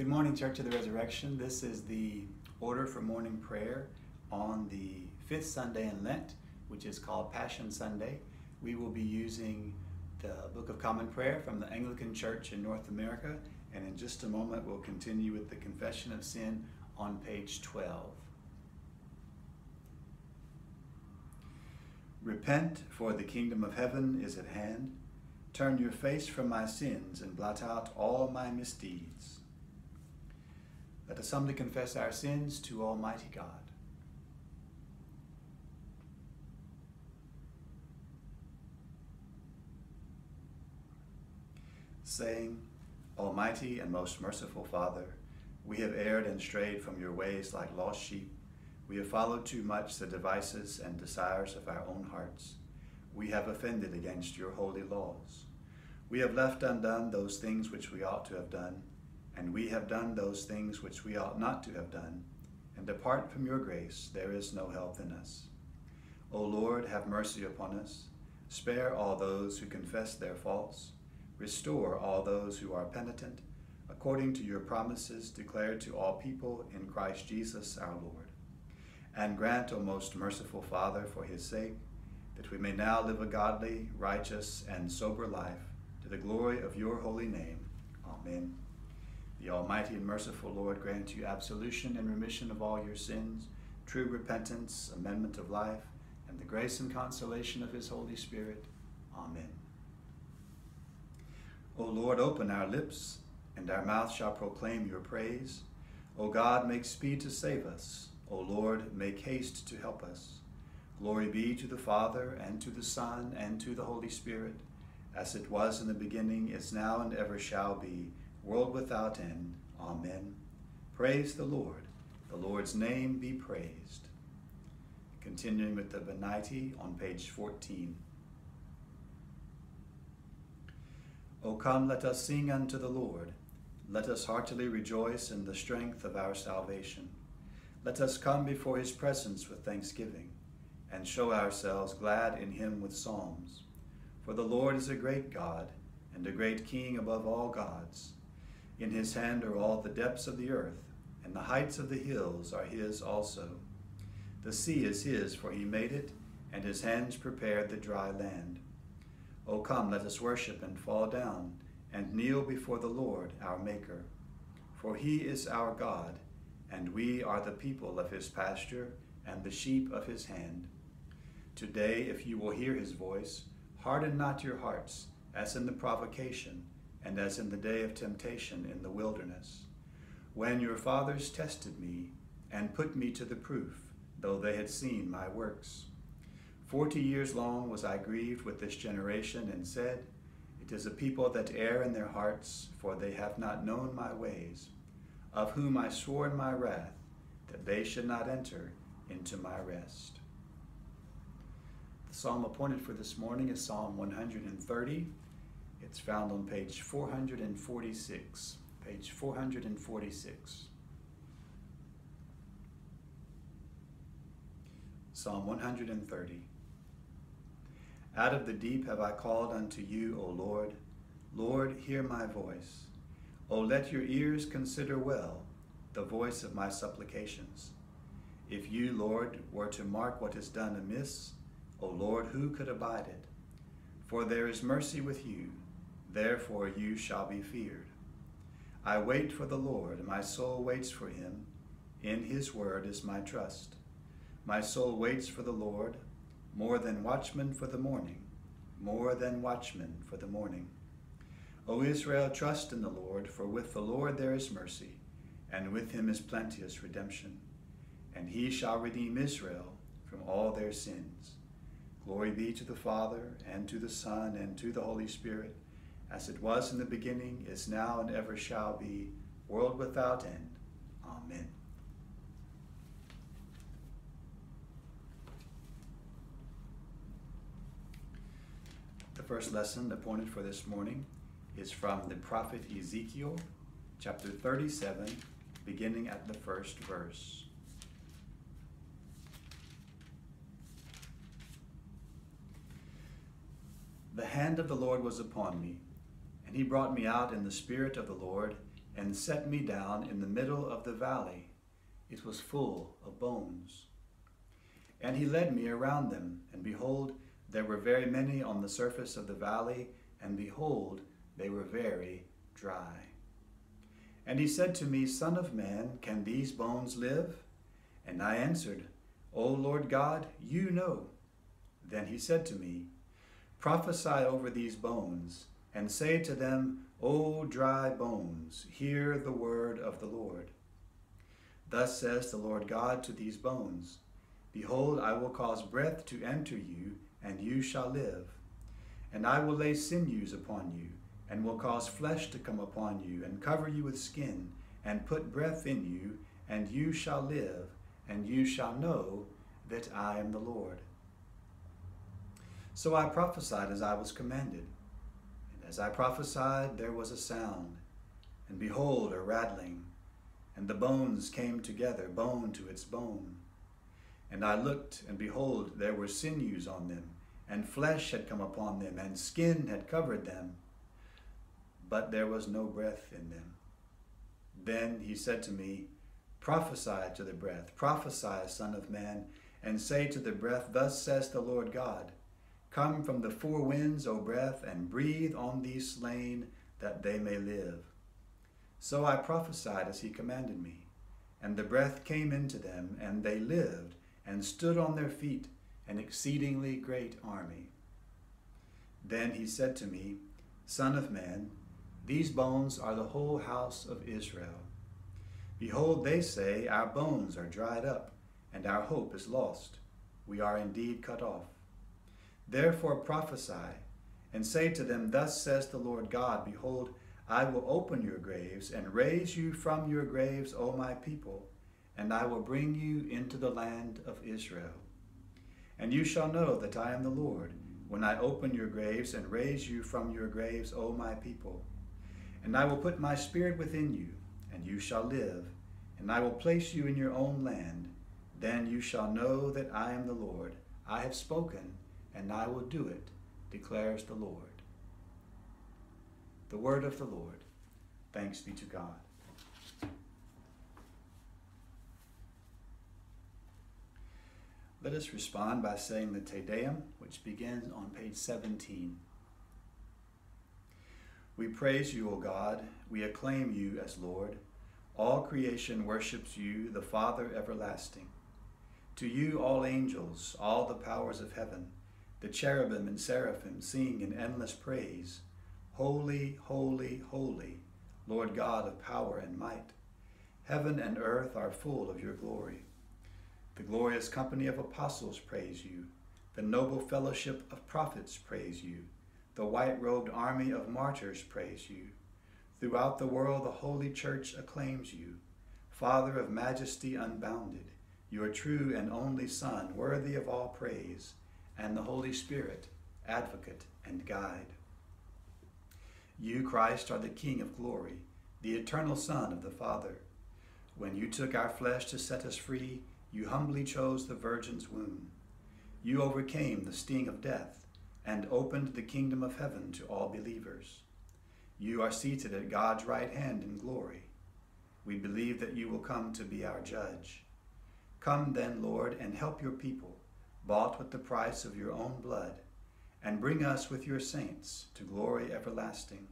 Good morning, Church of the Resurrection. This is the order for morning prayer on the fifth Sunday in Lent, which is called Passion Sunday. We will be using the Book of Common Prayer from the Anglican Church in North America, and in just a moment we'll continue with the Confession of Sin on page 12. Repent, for the kingdom of heaven is at hand. Turn your face from my sins and blot out all my misdeeds. Let us humbly confess our sins to Almighty God. Saying, Almighty and most merciful Father, we have erred and strayed from your ways like lost sheep. We have followed too much the devices and desires of our own hearts. We have offended against your holy laws. We have left undone those things which we ought to have done, and we have done those things which we ought not to have done. And apart from your grace, there is no help in us. O Lord, have mercy upon us. Spare all those who confess their faults. Restore all those who are penitent, according to your promises declared to all people in Christ Jesus our Lord. And grant, O most merciful Father, for his sake, that we may now live a godly, righteous, and sober life to the glory of your holy name. Amen. The Almighty and merciful Lord grant you absolution and remission of all your sins, true repentance, amendment of life, and the grace and consolation of his Holy Spirit. Amen. O Lord, open our lips, and our mouth shall proclaim your praise. O God, make speed to save us. O Lord, make haste to help us. Glory be to the Father, and to the Son, and to the Holy Spirit, as it was in the beginning, is now, and ever shall be, world without end. Amen. Praise the Lord. The Lord's name be praised. Continuing with the Venite on page 14. O come, let us sing unto the Lord. Let us heartily rejoice in the strength of our salvation. Let us come before his presence with thanksgiving, and show ourselves glad in him with psalms. For the Lord is a great God, and a great King above all gods. In his hand are all the depths of the earth, and the heights of the hills are his also. The sea is his, for he made it, and his hands prepared the dry land. O come, let us worship and fall down, and kneel before the Lord our Maker. For he is our God, and we are the people of his pasture and the sheep of his hand. Today, if you will hear his voice, harden not your hearts, as in the provocation, and as in the day of temptation in the wilderness, when your fathers tested me and put me to the proof, though they had seen my works. Forty years long was I grieved with this generation, and said, It is a people that err in their hearts, for they have not known my ways of whom I swore in my wrath that they should not enter into my rest. The psalm appointed for this morning is Psalm 130. It's found on page 446. Page 446. Psalm 130. Out of the deep have I called unto you, O Lord. Lord, hear my voice. O let your ears consider well the voice of my supplications. If you, Lord, were to mark what is done amiss, O Lord, who could abide it? For there is mercy with you, therefore you shall be feared. I wait for the Lord, my soul waits for him. In his word is my trust. My soul waits for the Lord, more than watchmen for the morning, more than watchmen for the morning. O Israel, trust in the Lord, for with the Lord there is mercy, and with him is plenteous redemption. And he shall redeem Israel from all their sins. Glory be to the Father, and to the Son, and to the Holy Spirit, as it was in the beginning, is now, and ever shall be, world without end. Amen. The first lesson appointed for this morning is from the prophet Ezekiel, chapter 37, beginning at the first verse. The hand of the Lord was upon me, and he brought me out in the spirit of the Lord and set me down in the middle of the valley. It was full of bones. And he led me around them, and behold, there were very many on the surface of the valley, and behold, they were very dry. And he said to me, Son of man, can these bones live? And I answered, O Lord God, you know. Then he said to me, Prophesy over these bones, and say to them, O dry bones, hear the word of the Lord. Thus says the Lord God to these bones Behold, I will cause breath to enter you, and you shall live. And I will lay sinews upon you, and will cause flesh to come upon you, and cover you with skin, and put breath in you, and you shall live, and you shall know that I am the Lord. So I prophesied as I was commanded. As I prophesied, there was a sound, and behold, a rattling, and the bones came together, bone to its bone. And I looked, and behold, there were sinews on them, and flesh had come upon them, and skin had covered them, but there was no breath in them. Then he said to me, Prophesy to the breath, prophesy, Son of Man, and say to the breath, Thus says the Lord God, Come from the four winds, O breath, and breathe on these slain, that they may live. So I prophesied as he commanded me, and the breath came into them, and they lived, and stood on their feet, an exceedingly great army. Then he said to me, Son of man, these bones are the whole house of Israel. Behold, they say, Our bones are dried up, and our hope is lost. We are indeed cut off. Therefore prophesy, and say to them, Thus says the Lord God, Behold, I will open your graves, and raise you from your graves, O my people, and I will bring you into the land of Israel. And you shall know that I am the Lord, when I open your graves and raise you from your graves, O my people. And I will put my spirit within you, and you shall live, and I will place you in your own land. Then you shall know that I am the Lord. I have spoken, and I will do it, declares the Lord. The word of the Lord. Thanks be to God. Let us respond by saying the Te Deum, which begins on page 17. We praise you, O God. We acclaim you as Lord. All creation worships you, the Father everlasting. To you, all angels, all the powers of heaven, the cherubim and seraphim sing in endless praise Holy, holy, holy, Lord God of power and might. Heaven and earth are full of your glory. The glorious company of apostles praise you. The noble fellowship of prophets praise you. The white robed army of martyrs praise you. Throughout the world, the holy church acclaims you. Father of majesty unbounded, your true and only Son, worthy of all praise, and the Holy Spirit, advocate and guide. You, Christ, are the King of glory, the eternal Son of the Father. When you took our flesh to set us free, you humbly chose the Virgin's womb. You overcame the sting of death and opened the kingdom of heaven to all believers. You are seated at God's right hand in glory. We believe that you will come to be our judge. Come then, Lord, and help your people, bought with the price of your own blood and bring us with your saints to glory everlasting.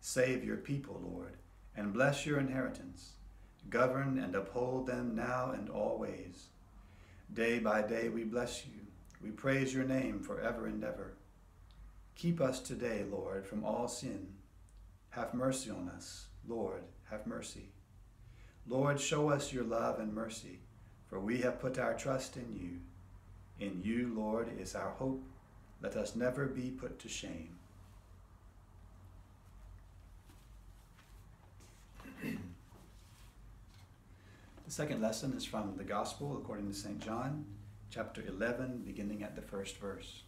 Save your people, Lord, and bless your inheritance. Govern and uphold them now and always. Day by day we bless you. We praise your name forever and ever. Keep us today, Lord, from all sin. Have mercy on us, Lord, have mercy. Lord, show us your love and mercy, for we have put our trust in you. In you, Lord, is our hope let us never be put to shame. the second lesson is from the Gospel according to St. John, chapter 11, beginning at the first verse.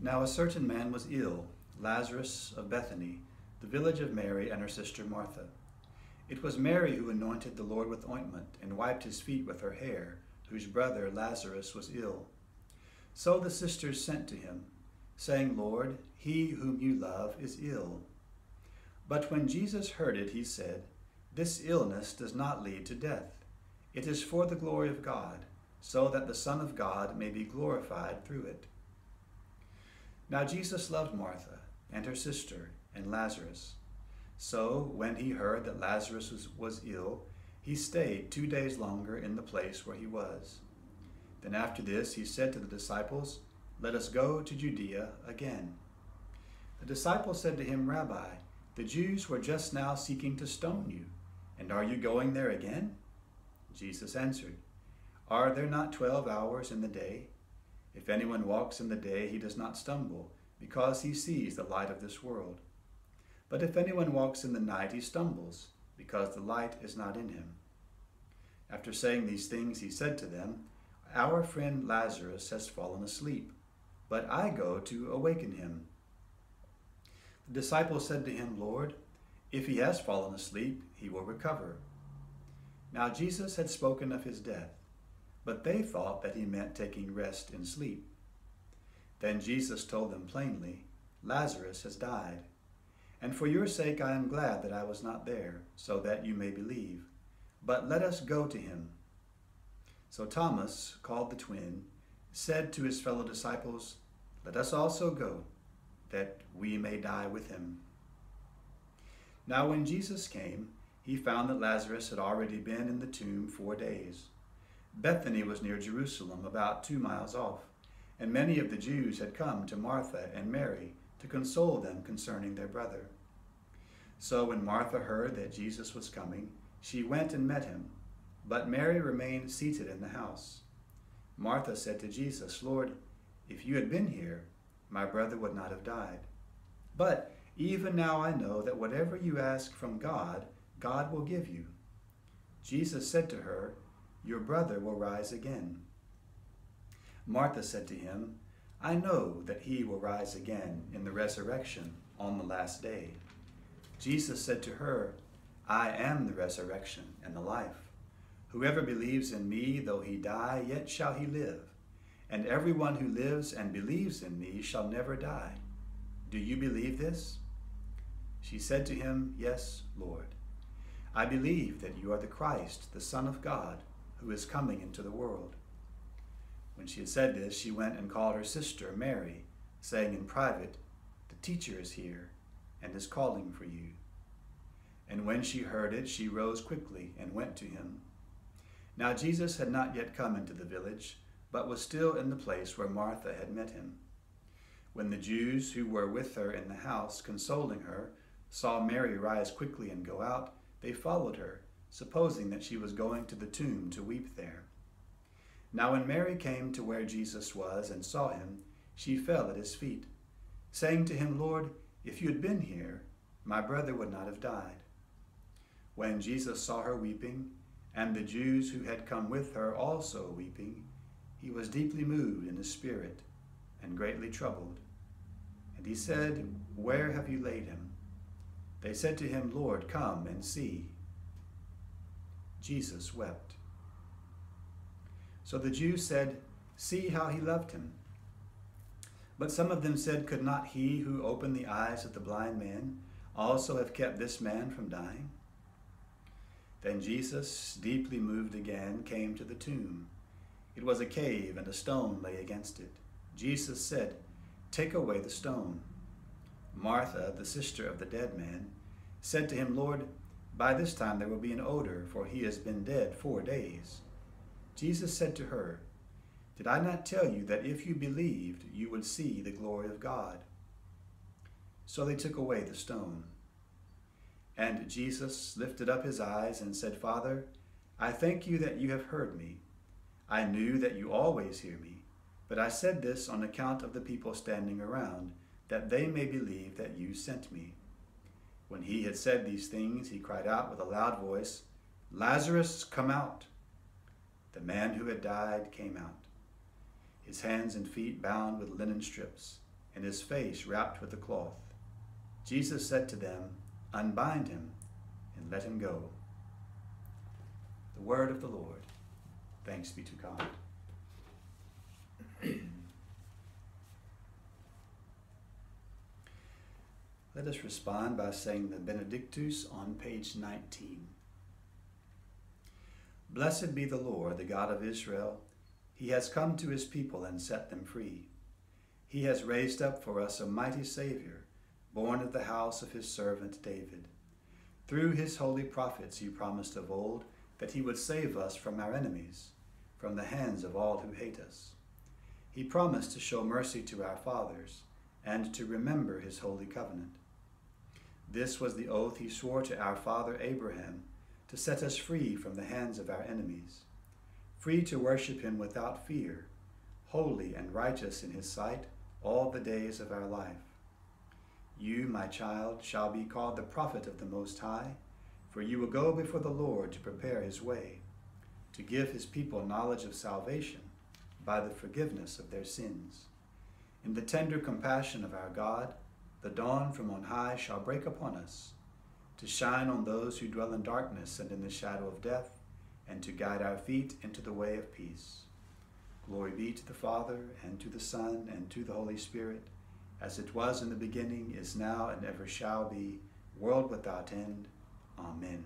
Now a certain man was ill, Lazarus of Bethany, the village of Mary and her sister Martha. It was Mary who anointed the Lord with ointment and wiped his feet with her hair, whose brother Lazarus was ill. So the sisters sent to him, saying, Lord, he whom you love is ill. But when Jesus heard it, he said, This illness does not lead to death. It is for the glory of God, so that the Son of God may be glorified through it. Now Jesus loved Martha and her sister and Lazarus. So when he heard that Lazarus was, was ill, he stayed two days longer in the place where he was. Then after this he said to the disciples, Let us go to Judea again. The disciples said to him, Rabbi, the Jews were just now seeking to stone you, and are you going there again? Jesus answered, Are there not twelve hours in the day? If anyone walks in the day, he does not stumble, because he sees the light of this world. But if anyone walks in the night, he stumbles, because the light is not in him. After saying these things, he said to them, Our friend Lazarus has fallen asleep, but I go to awaken him. The disciples said to him, Lord, if he has fallen asleep, he will recover. Now Jesus had spoken of his death, but they thought that he meant taking rest in sleep. Then Jesus told them plainly, Lazarus has died. And for your sake I am glad that I was not there, so that you may believe. But let us go to him. So Thomas, called the twin, said to his fellow disciples, Let us also go, that we may die with him. Now when Jesus came, he found that Lazarus had already been in the tomb four days. Bethany was near Jerusalem, about two miles off, and many of the Jews had come to Martha and Mary to console them concerning their brother. So when Martha heard that Jesus was coming, she went and met him, but Mary remained seated in the house. Martha said to Jesus, Lord, if you had been here, my brother would not have died. But even now I know that whatever you ask from God, God will give you. Jesus said to her, Your brother will rise again. Martha said to him, I know that he will rise again in the resurrection on the last day. Jesus said to her, I am the resurrection and the life. Whoever believes in me, though he die, yet shall he live. And everyone who lives and believes in me shall never die. Do you believe this? She said to him, Yes, Lord. I believe that you are the Christ, the Son of God, who is coming into the world. When she had said this, she went and called her sister, Mary, saying in private, The teacher is here and is calling for you. And when she heard it, she rose quickly and went to him. Now Jesus had not yet come into the village, but was still in the place where Martha had met him. When the Jews who were with her in the house, consoling her, saw Mary rise quickly and go out, they followed her, supposing that she was going to the tomb to weep there. Now when Mary came to where Jesus was and saw him, she fell at his feet, saying to him, Lord, if you had been here, my brother would not have died. When Jesus saw her weeping, and the Jews who had come with her also weeping, he was deeply moved in his spirit and greatly troubled. And he said, Where have you laid him? They said to him, Lord, come and see. Jesus wept. So the Jews said, See how he loved him. But some of them said, Could not he who opened the eyes of the blind man also have kept this man from dying? Then Jesus, deeply moved again, came to the tomb. It was a cave, and a stone lay against it. Jesus said, Take away the stone. Martha, the sister of the dead man, said to him, Lord, by this time there will be an odor, for he has been dead four days. Jesus said to her, did I not tell you that if you believed, you would see the glory of God? So they took away the stone. And Jesus lifted up his eyes and said, Father, I thank you that you have heard me. I knew that you always hear me, but I said this on account of the people standing around, that they may believe that you sent me. When he had said these things, he cried out with a loud voice, Lazarus, come out! The man who had died came out his hands and feet bound with linen strips, and his face wrapped with a cloth. Jesus said to them, Unbind him and let him go. The word of the Lord. Thanks be to God. Let us respond by saying the Benedictus on page 19. Blessed be the Lord, the God of Israel. He has come to his people and set them free. He has raised up for us a mighty Savior, born of the house of his servant David. Through his holy prophets he promised of old that he would save us from our enemies, from the hands of all who hate us. He promised to show mercy to our fathers and to remember his holy covenant. This was the oath he swore to our father Abraham to set us free from the hands of our enemies, free to worship him without fear, holy and righteous in his sight all the days of our life. You, my child, shall be called the prophet of the Most High, for you will go before the Lord to prepare his way, to give his people knowledge of salvation by the forgiveness of their sins. In the tender compassion of our God, the dawn from on high shall break upon us, to shine on those who dwell in darkness and in the shadow of death, and to guide our feet into the way of peace. Glory be to the Father, and to the Son, and to the Holy Spirit, as it was in the beginning, is now, and ever shall be, world without end. Amen.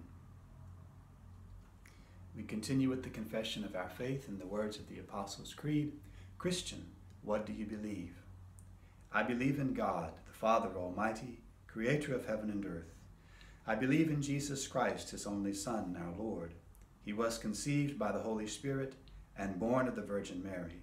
We continue with the confession of our faith in the words of the Apostles' Creed. Christian, what do you believe? I believe in God, the Father Almighty, creator of heaven and earth. I believe in Jesus Christ, his only Son, our Lord. He was conceived by the Holy Spirit and born of the Virgin Mary.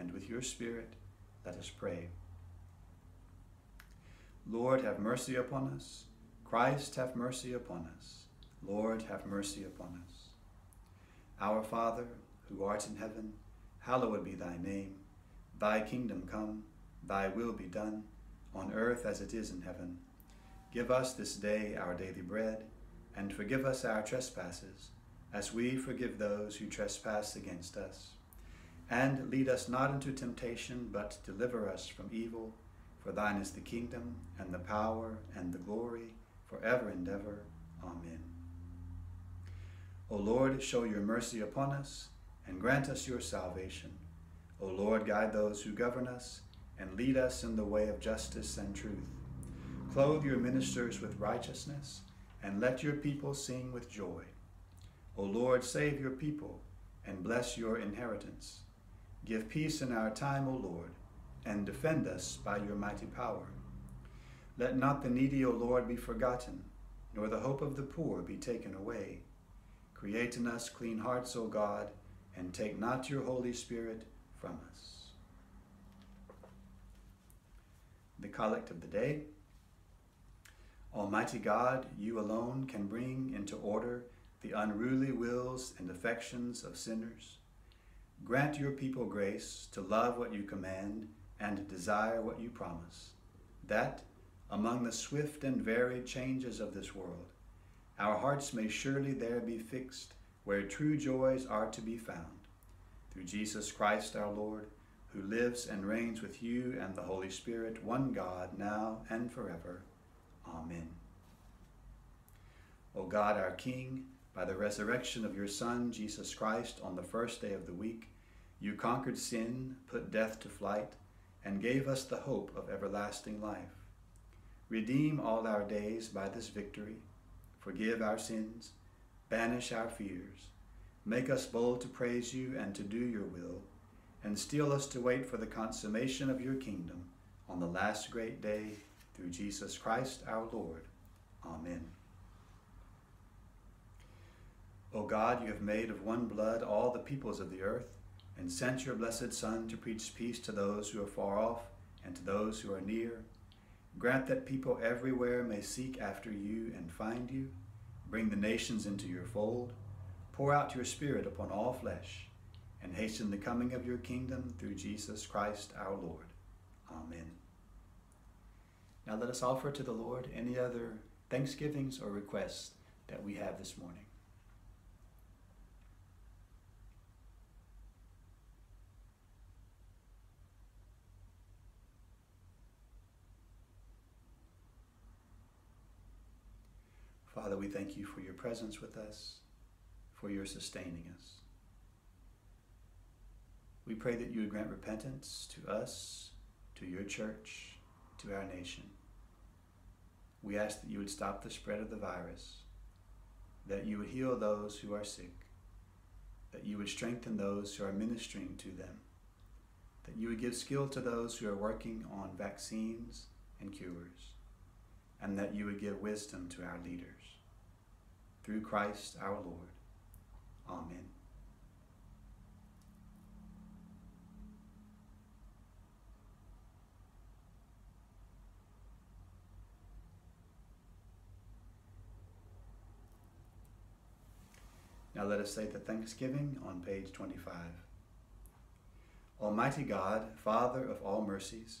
and with your spirit. Let us pray. Lord, have mercy upon us. Christ, have mercy upon us. Lord, have mercy upon us. Our Father, who art in heaven, hallowed be thy name. Thy kingdom come, thy will be done, on earth as it is in heaven. Give us this day our daily bread, and forgive us our trespasses, as we forgive those who trespass against us. And lead us not into temptation, but deliver us from evil. For thine is the kingdom, and the power, and the glory, forever and ever. Amen. O Lord, show your mercy upon us, and grant us your salvation. O Lord, guide those who govern us, and lead us in the way of justice and truth. Clothe your ministers with righteousness, and let your people sing with joy. O Lord, save your people, and bless your inheritance. Give peace in our time, O Lord, and defend us by your mighty power. Let not the needy, O Lord, be forgotten, nor the hope of the poor be taken away. Create in us clean hearts, O God, and take not your Holy Spirit from us. The Collect of the Day. Almighty God, you alone can bring into order the unruly wills and affections of sinners. Grant your people grace to love what you command and desire what you promise, that, among the swift and varied changes of this world, our hearts may surely there be fixed where true joys are to be found through Jesus Christ our Lord, who lives and reigns with you and the Holy Spirit, one God, now and forever. Amen. O God, our King, by the resurrection of your Son, Jesus Christ, on the first day of the week, you conquered sin, put death to flight, and gave us the hope of everlasting life. Redeem all our days by this victory, forgive our sins, banish our fears, Make us bold to praise you and to do your will, and steel us to wait for the consummation of your kingdom on the last great day through Jesus Christ our Lord. Amen. O God, you have made of one blood all the peoples of the earth, and sent your blessed Son to preach peace to those who are far off and to those who are near. Grant that people everywhere may seek after you and find you. Bring the nations into your fold Pour out your Spirit upon all flesh, and hasten the coming of your kingdom through Jesus Christ our Lord. Amen. Now let us offer to the Lord any other thanksgivings or requests that we have this morning. Father, we thank you for your presence with us, for your sustaining us. We pray that you would grant repentance to us, to your church, to our nation. We ask that you would stop the spread of the virus, that you would heal those who are sick, that you would strengthen those who are ministering to them, that you would give skill to those who are working on vaccines and cures, and that you would give wisdom to our leaders. Through Christ our Lord. Amen. Now let us say the thanksgiving on page 25. Almighty God, Father of all mercies,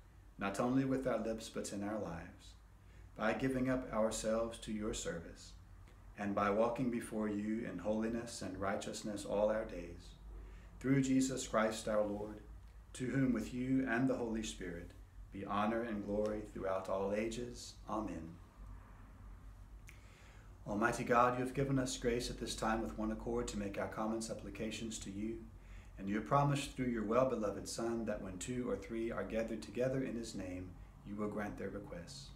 not only with our lips but in our lives, by giving up ourselves to your service, and by walking before you in holiness and righteousness all our days. Through Jesus Christ our Lord, to whom with you and the Holy Spirit be honor and glory throughout all ages. Amen. Almighty God, you have given us grace at this time with one accord to make our common supplications to you. And you have promised through your well beloved Son that when two or three are gathered together in his name, you will grant their requests.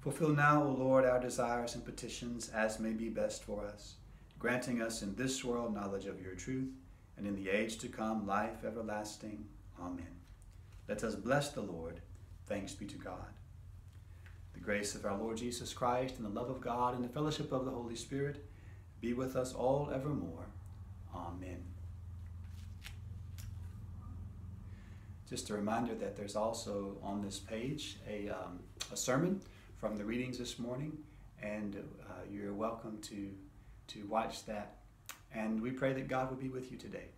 Fulfill now, O Lord, our desires and petitions as may be best for us, granting us in this world knowledge of your truth, and in the age to come life everlasting. Amen. Let us bless the Lord. Thanks be to God. The grace of our Lord Jesus Christ and the love of God and the fellowship of the Holy Spirit be with us all evermore. Amen. Just a reminder that there's also on this page a, um, a sermon from the readings this morning, and uh, you're welcome to, to watch that. And we pray that God would be with you today.